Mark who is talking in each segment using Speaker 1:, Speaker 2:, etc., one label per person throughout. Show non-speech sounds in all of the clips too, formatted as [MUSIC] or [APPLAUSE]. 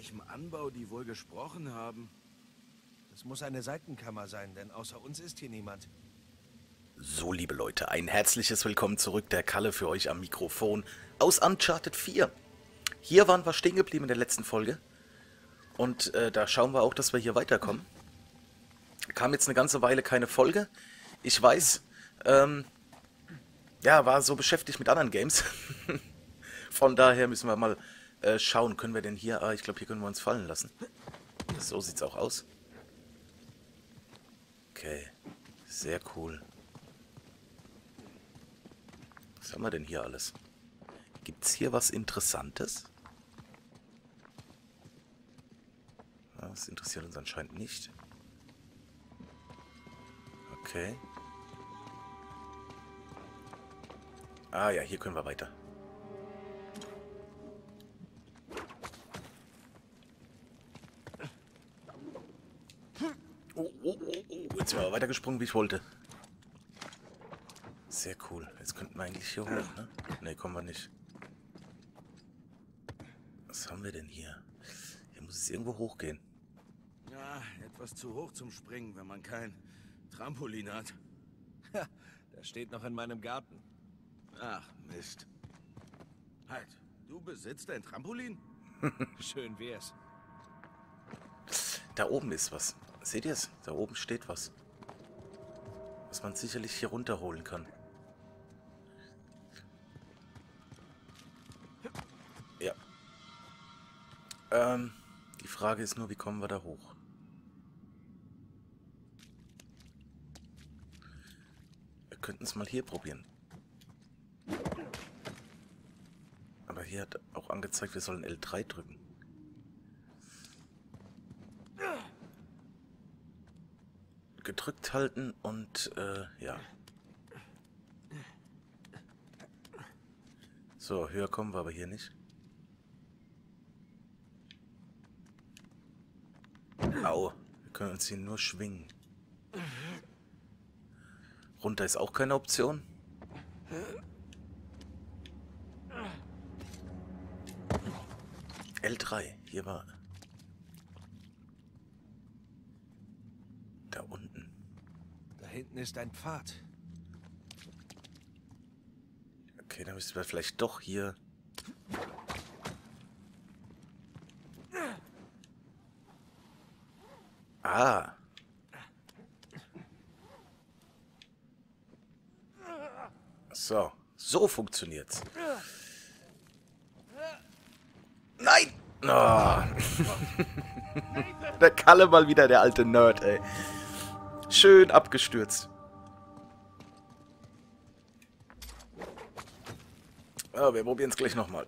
Speaker 1: welchem Anbau die wohl gesprochen haben.
Speaker 2: Es muss eine Seitenkammer sein, denn außer uns ist hier niemand.
Speaker 3: So, liebe Leute, ein herzliches Willkommen zurück, der Kalle für euch am Mikrofon aus Uncharted 4. Hier waren wir stehen geblieben in der letzten Folge. Und äh, da schauen wir auch, dass wir hier weiterkommen. Kam jetzt eine ganze Weile keine Folge. Ich weiß, ähm, ja, war so beschäftigt mit anderen Games. [LAUGHS] Von daher müssen wir mal äh, schauen, können wir denn hier... Ah, ich glaube, hier können wir uns fallen lassen. So sieht's auch aus. Okay, sehr cool. Was haben wir denn hier alles? Gibt's hier was Interessantes? Das interessiert uns anscheinend nicht. Okay. Ah ja, hier können wir weiter. Wir weitergesprungen, wie ich wollte. Sehr cool. Jetzt könnten wir eigentlich hier hoch, ne? Ne, kommen wir nicht. Was haben wir denn hier? Hier muss es irgendwo hochgehen.
Speaker 1: Ja, etwas zu hoch zum Springen, wenn man kein Trampolin hat.
Speaker 2: Ha, das steht noch in meinem Garten.
Speaker 1: Ach, Mist. Halt, du besitzt ein Trampolin? [LAUGHS]
Speaker 2: Schön wär's.
Speaker 3: Da oben ist was. Seht ihr es? Da oben steht was. Was man sicherlich hier runterholen kann. Ja. Ähm, die Frage ist nur, wie kommen wir da hoch? Wir könnten es mal hier probieren. Aber hier hat auch angezeigt, wir sollen L3 drücken. Gedrückt halten und äh, ja. So, höher kommen wir aber hier nicht. Au, wir können uns hier nur schwingen. Runter ist auch keine Option. L3, hier war Da unten.
Speaker 2: Da hinten ist ein Pfad.
Speaker 3: Okay, dann müssen wir vielleicht doch hier... Ah. So, so funktioniert's. Nein! [LAUGHS] Oh. der Kalle mal wieder, der alte Nerd, ey. Schön abgestürzt. Ja, wir probieren es gleich nochmal.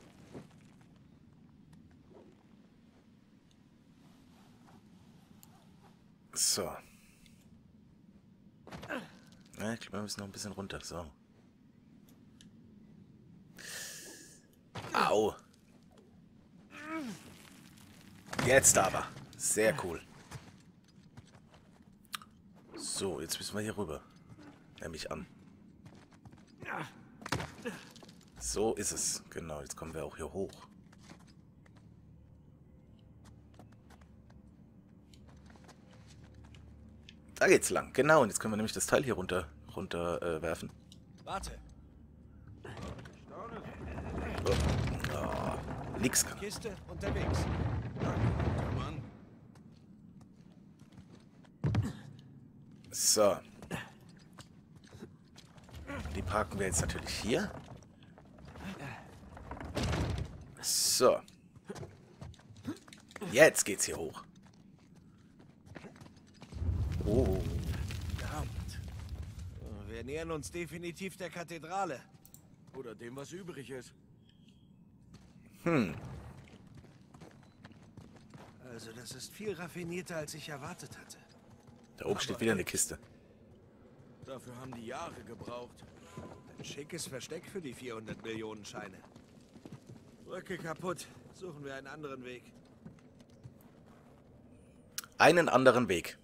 Speaker 3: So. Ja, ich glaube, wir müssen noch ein bisschen runter. So. Au. Jetzt aber. Sehr cool. So, jetzt müssen wir hier rüber. Nehme ich an. So ist es. Genau, jetzt kommen wir auch hier hoch. Da geht's lang. Genau, und jetzt können wir nämlich das Teil hier runter, runter äh, werfen.
Speaker 2: Warte.
Speaker 3: Oh. Oh, nix kann.
Speaker 2: Kiste unterwegs.
Speaker 3: So. Die parken wir jetzt natürlich hier. So. Jetzt geht's hier hoch. Oh.
Speaker 2: Verdammt. Wir nähern uns definitiv der Kathedrale.
Speaker 1: oder dem, was übrig ist.
Speaker 3: Hm.
Speaker 2: Also das ist viel raffinierter, als ich erwartet hatte.
Speaker 3: Da oben steht wieder eine Kiste.
Speaker 1: Dafür haben die Jahre gebraucht.
Speaker 2: Ein schickes Versteck für die 400 Millionen Scheine. Brücke kaputt. Suchen wir einen anderen Weg.
Speaker 3: Einen anderen Weg.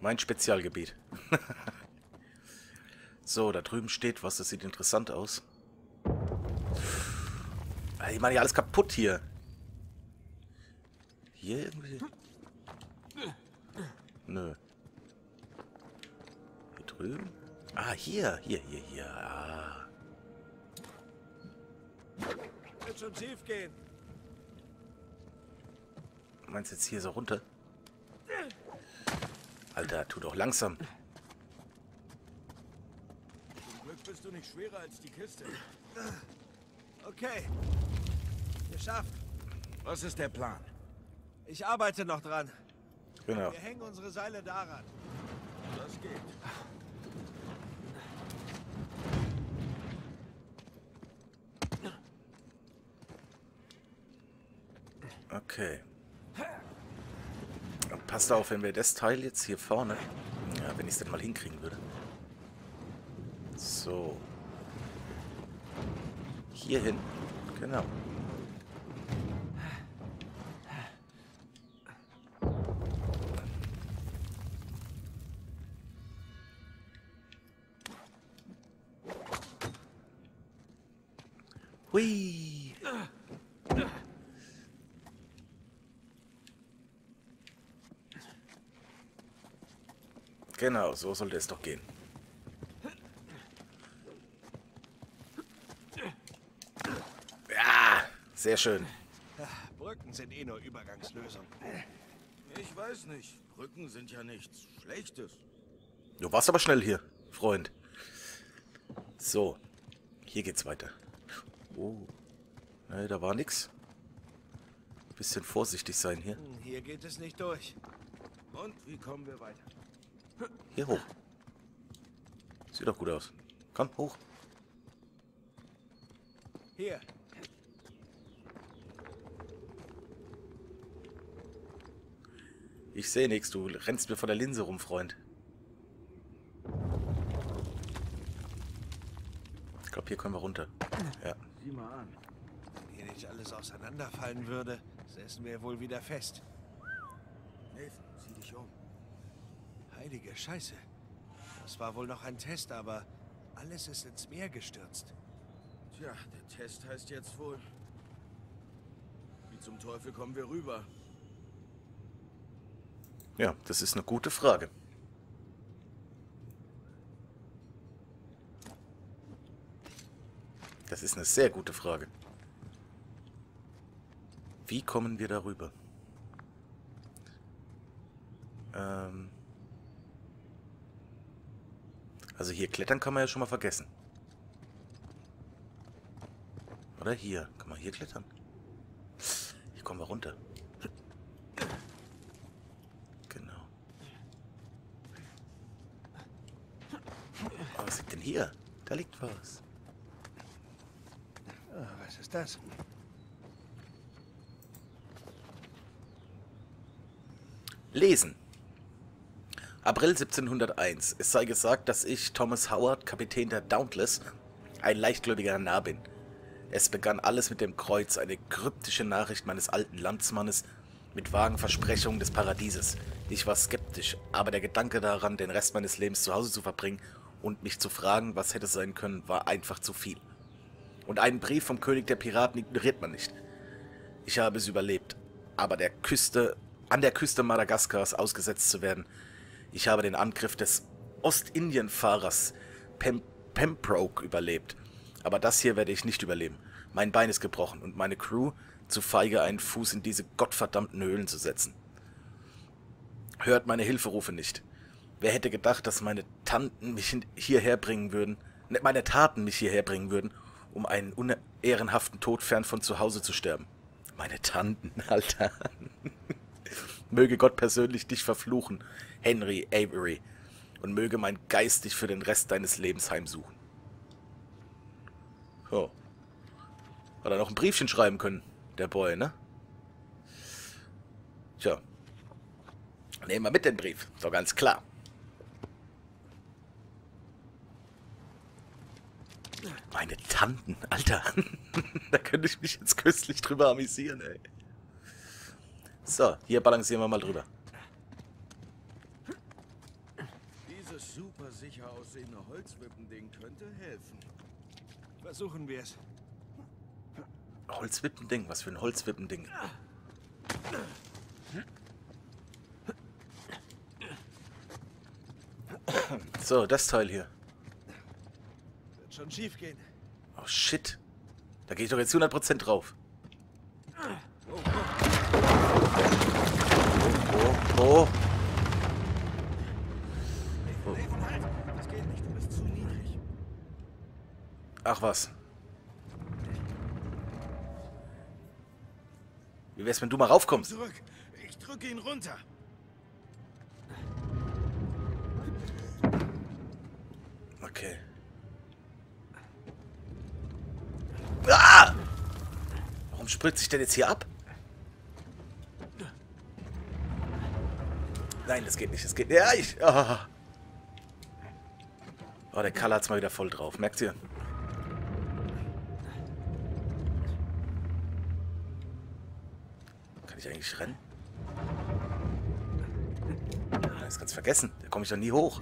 Speaker 3: Mein Spezialgebiet. [LAUGHS] so, da drüben steht was. Das sieht interessant aus. Ich meine ja alles kaputt hier. Hier irgendwie? Nö. Hier drüben? Ah, hier, hier, hier, hier. Ah.
Speaker 2: Wird schon schief gehen.
Speaker 3: Meinst du jetzt hier so runter? Alter, tu doch langsam.
Speaker 1: Zum Glück bist du nicht schwerer als die Kiste.
Speaker 2: Okay. Geschafft.
Speaker 1: Was ist der Plan?
Speaker 2: Ich arbeite noch dran.
Speaker 3: Genau.
Speaker 2: Wir hängen unsere Seile daran.
Speaker 1: Das geht.
Speaker 3: Okay. Passt auf, wenn wir das Teil jetzt hier vorne... Ja, wenn ich es denn mal hinkriegen würde. So. Hier hin. Genau. Genau, so sollte es doch gehen. Ja, sehr schön.
Speaker 2: Brücken sind eh nur Übergangslösung.
Speaker 1: Ich weiß nicht. Brücken sind ja nichts Schlechtes.
Speaker 3: Du warst aber schnell hier, Freund. So, hier geht's weiter. Oh, ne, da war nix. Bisschen vorsichtig sein hier.
Speaker 2: Hm, Hier geht es nicht durch.
Speaker 1: Und wie kommen wir weiter?
Speaker 3: Hier hoch. Sieht doch gut aus. Komm, hoch.
Speaker 2: Hier.
Speaker 3: Ich sehe nichts, du rennst mir vor der Linse rum, Freund. Ich glaube, hier können wir runter. Ja.
Speaker 1: Sieh mal an.
Speaker 2: Wenn hier nicht alles auseinanderfallen würde, säßen wir wohl wieder fest.
Speaker 1: Nathan.
Speaker 2: Heilige Scheiße. Das war wohl noch ein Test, aber alles ist ins Meer gestürzt.
Speaker 1: Tja, der Test heißt jetzt wohl. Wie zum Teufel kommen wir rüber?
Speaker 3: Ja, das ist eine gute Frage. Das ist eine sehr gute Frage. Wie kommen wir darüber? Ähm also hier klettern kann man ja schon mal vergessen. Oder hier. Kann man hier klettern? Hier kommen wir runter. Genau. Oh, was liegt denn hier? Da liegt was.
Speaker 2: Ah, was ist das?
Speaker 3: Lesen. April 1701. Es sei gesagt, dass ich, Thomas Howard, Kapitän der Dauntless, ein leichtgläubiger Narr bin. Es begann alles mit dem Kreuz, eine kryptische Nachricht meines alten Landsmannes mit vagen Versprechungen des Paradieses. Ich war skeptisch, aber der Gedanke daran, den Rest meines Lebens zu Hause zu verbringen und mich zu fragen, was hätte sein können, war einfach zu viel. Und einen Brief vom König der Piraten ignoriert man nicht. Ich habe es überlebt, aber der Küste, an der Küste Madagaskars ausgesetzt zu werden. Ich habe den Angriff des Ostindienfahrers Pem Pembroke überlebt. Aber das hier werde ich nicht überleben. Mein Bein ist gebrochen und meine Crew zu feige, einen Fuß in diese gottverdammten Höhlen zu setzen. Hört meine Hilferufe nicht. Wer hätte gedacht, dass meine Tanten mich hierher bringen würden, ne, meine Taten mich hierher bringen würden, um einen unehrenhaften Tod fern von zu Hause zu sterben. Meine Tanten, [LAUGHS] Alter. Möge Gott persönlich dich verfluchen, Henry Avery, und möge mein Geist dich für den Rest deines Lebens heimsuchen. So. Hat er noch ein Briefchen schreiben können, der Boy, ne? Tja. Nehmen wir mit den Brief, doch ganz klar. Meine Tanten, Alter. [LAUGHS] da könnte ich mich jetzt köstlich drüber amüsieren, ey. So, hier balancieren wir mal drüber.
Speaker 1: Dieses super sicher aussehende Holzwippending könnte helfen.
Speaker 2: Versuchen wir es.
Speaker 3: Holzwippending, was für ein Holzwippending. So, das Teil hier.
Speaker 2: Wird schon schief gehen.
Speaker 3: Oh shit. Da gehe ich doch jetzt 100% drauf. Oh, oh.
Speaker 2: Raven, halt! Das geht nicht, du bist zu niedrig.
Speaker 3: Ach was. Wie wär's, wenn du mal raufkommst?
Speaker 1: Zurück. Ich drücke ihn runter.
Speaker 3: Okay. Ah! Warum spritzt sich denn jetzt hier ab? Nein, das geht nicht. Das geht nicht. Ja, ich. Oh, oh der Kalle hat's mal wieder voll drauf. Merkt ihr? Kann ich eigentlich rennen? Das kannst du vergessen. Da komme ich doch nie hoch.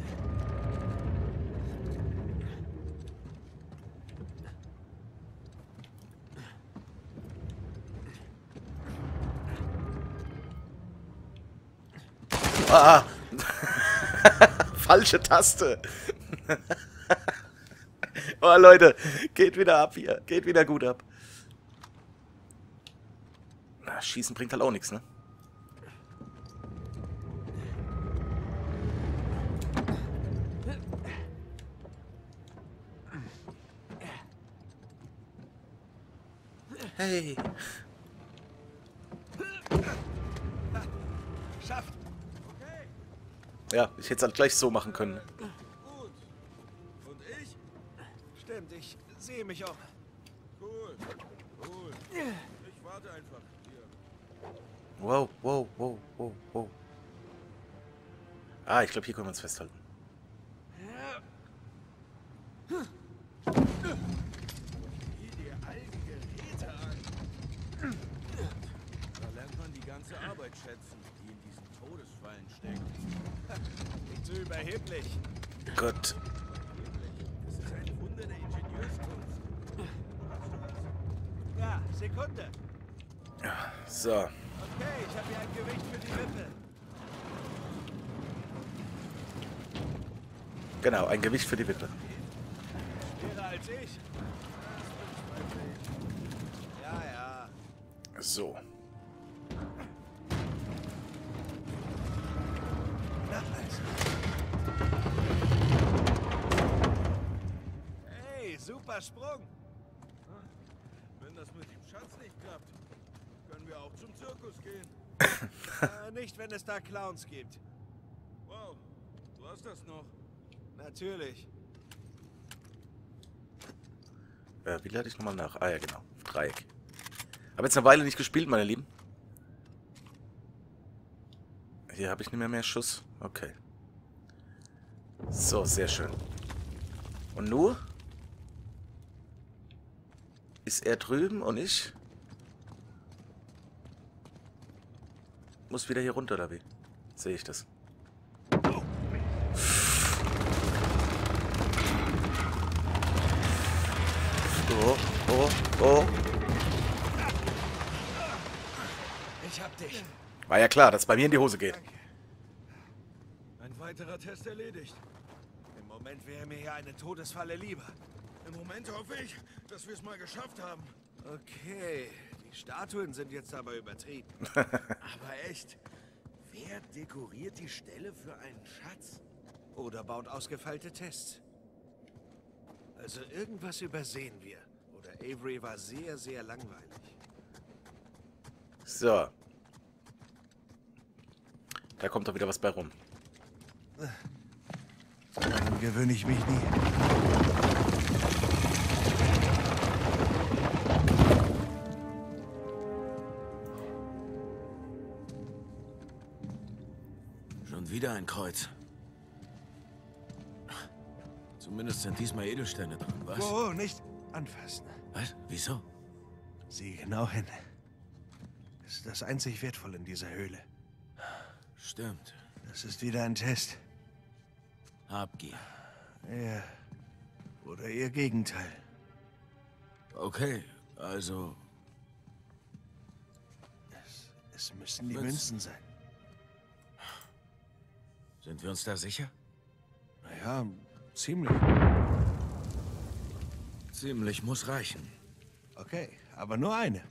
Speaker 3: Ah! [LAUGHS] Falsche Taste. [LAUGHS] oh Leute, geht wieder ab hier. Geht wieder gut ab. Na, Schießen bringt halt auch nichts, ne? Hey.
Speaker 2: Schafft! Okay,
Speaker 3: Ja, ich hätte es halt gleich so machen können.
Speaker 1: Gut. Und ich?
Speaker 2: stimmt, ich sehe mich auch.
Speaker 1: Cool. Cool. Ich warte einfach hier.
Speaker 3: Wow, wow, wow, wow, wow. Ah, ich glaube, hier können wir uns festhalten.
Speaker 1: Da lernt man die ganze Arbeit schätzen, die in diesen Todesfallen steckt.
Speaker 2: Nicht so überheblich.
Speaker 3: Gott.
Speaker 1: Wirklich. Das ist ein Wunder der Ingenieurskunst.
Speaker 2: Ja, Sekunde.
Speaker 3: So.
Speaker 2: Okay, ich habe hier ein Gewicht für die Wippe.
Speaker 3: Genau, ein Gewicht für die Wippe.
Speaker 2: Schwerer als ich. Ja, ja.
Speaker 3: So.
Speaker 2: Super Sprung.
Speaker 1: Wenn das mit dem Schatz nicht klappt, können wir auch zum Zirkus gehen. [LAUGHS]
Speaker 2: äh, nicht, wenn es da Clowns gibt.
Speaker 1: Wow, du hast das noch.
Speaker 2: Natürlich.
Speaker 3: Äh, wie lade ich nochmal nach? Ah ja, genau. Dreieck. Habe jetzt eine Weile nicht gespielt, meine Lieben. Hier habe ich nicht mehr mehr Schuss. Okay. So, sehr schön. Und nur? Ist er drüben und ich? Muss wieder hier runter, oder wie? Sehe ich das? Oh, oh, oh.
Speaker 2: Ich hab dich.
Speaker 3: War ja klar, dass es bei mir in die Hose geht.
Speaker 1: Ein weiterer Test erledigt.
Speaker 2: Im Moment wäre mir hier eine Todesfalle lieber.
Speaker 1: Im Moment hoffe ich, dass wir es mal geschafft haben.
Speaker 2: Okay, die Statuen sind jetzt aber übertrieben. [LAUGHS]
Speaker 1: Aber echt, wer dekoriert die Stelle für einen Schatz?
Speaker 2: Oder baut ausgefeilte Tests. Also irgendwas übersehen wir. Oder Avery war sehr, sehr langweilig.
Speaker 3: So. Da kommt doch wieder was bei rum.
Speaker 2: Daran gewöhne ich mich nie.
Speaker 1: Schon wieder ein Kreuz. Zumindest sind diesmal Edelsteine drin, was?
Speaker 2: Oh, nicht anfassen.
Speaker 1: Was? Wieso?
Speaker 2: Sieh genau hin. Das ist das einzig Wertvolle in dieser Höhle.
Speaker 1: Stimmt.
Speaker 2: Das ist wieder ein Test.
Speaker 1: Habgier.
Speaker 2: Ja. Oder ihr Gegenteil.
Speaker 1: Okay, also
Speaker 2: Es Es müssen die
Speaker 1: Münzen.
Speaker 2: Münzen sein.
Speaker 1: Sind wir uns da sicher?
Speaker 2: Naja, ziemlich.
Speaker 1: Ziemlich muss reichen.
Speaker 2: Okay, aber nur eine.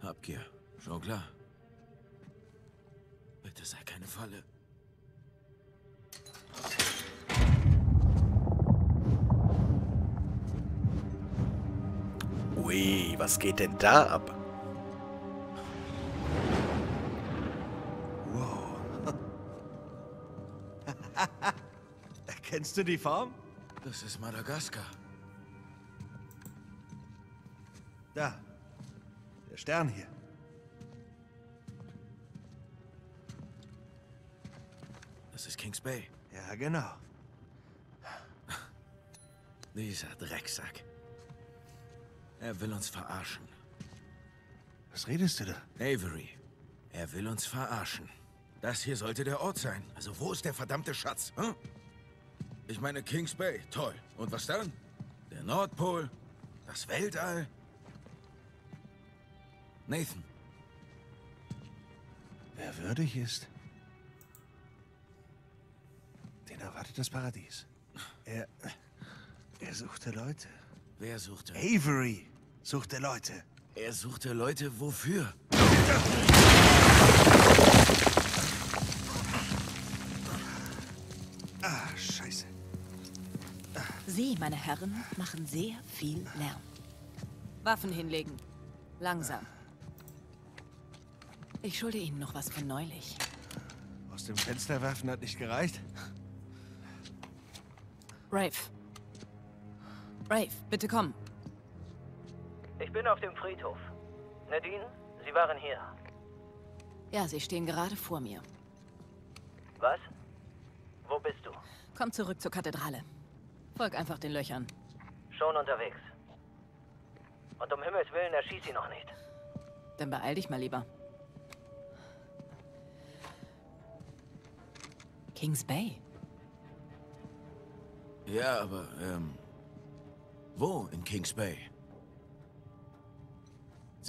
Speaker 1: Habgier, schon klar. Bitte sei keine Falle.
Speaker 3: Was geht denn da ab?
Speaker 2: Wow. [LAUGHS] Erkennst du die Form?
Speaker 1: Das ist Madagaskar.
Speaker 2: Da. Der Stern hier.
Speaker 1: Das ist Kings Bay.
Speaker 2: Ja, genau. [LAUGHS]
Speaker 1: Dieser Drecksack. Er will uns verarschen.
Speaker 2: Was redest du da?
Speaker 1: Avery. Er will uns verarschen. Das hier sollte der Ort sein. Also wo ist der verdammte Schatz? Hm? Ich meine Kings Bay. Toll. Und was dann? Der Nordpol? Das Weltall? Nathan.
Speaker 2: Wer würdig ist, den erwartet das Paradies. Er. Er suchte Leute.
Speaker 1: Wer suchte?
Speaker 2: Avery suchte Leute.
Speaker 1: Er suchte Leute wofür?
Speaker 2: Ah, Scheiße.
Speaker 4: Sie, meine Herren, machen sehr viel Lärm. Waffen hinlegen. Langsam. Ich schulde Ihnen noch was von neulich.
Speaker 2: Aus dem Fenster werfen hat nicht gereicht.
Speaker 4: Rafe. Rafe, bitte komm.
Speaker 5: Ich bin auf dem Friedhof. Nadine, Sie waren hier.
Speaker 4: Ja, Sie stehen gerade vor mir.
Speaker 5: Was? Wo bist du?
Speaker 4: Komm zurück zur Kathedrale. Folg einfach den Löchern.
Speaker 5: Schon unterwegs. Und um Himmels Willen erschieß sie noch nicht.
Speaker 4: Dann beeil dich mal lieber. Kings Bay.
Speaker 1: Ja, aber, ähm... Wo in Kings Bay?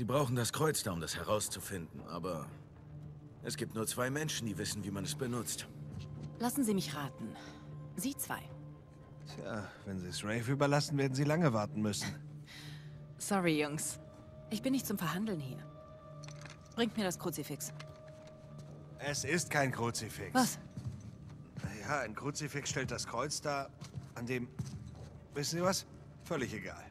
Speaker 1: Sie brauchen das Kreuz da, um das herauszufinden, aber... Es gibt nur zwei Menschen, die wissen, wie man es benutzt.
Speaker 4: Lassen Sie mich raten. Sie zwei.
Speaker 2: Tja, wenn sie es Rafe überlassen, werden sie lange warten müssen. [LAUGHS]
Speaker 4: Sorry, Jungs. Ich bin nicht zum Verhandeln hier. Bringt mir das Kruzifix.
Speaker 2: Es ist kein Kruzifix.
Speaker 4: Was?
Speaker 2: Ja, ein Kruzifix stellt das Kreuz dar, an dem... Wissen Sie was? Völlig egal.